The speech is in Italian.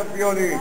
i campioni!